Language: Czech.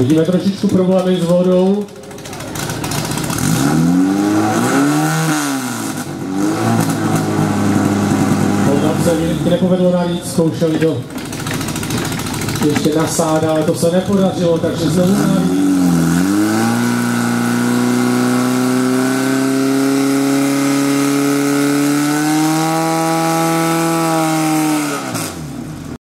Vidíme trošičku problémy s vodou. Tam se mi nepovedlo navíc, zkoušeli to ještě nasát, ale to se nepodařilo, takže znovu navíc.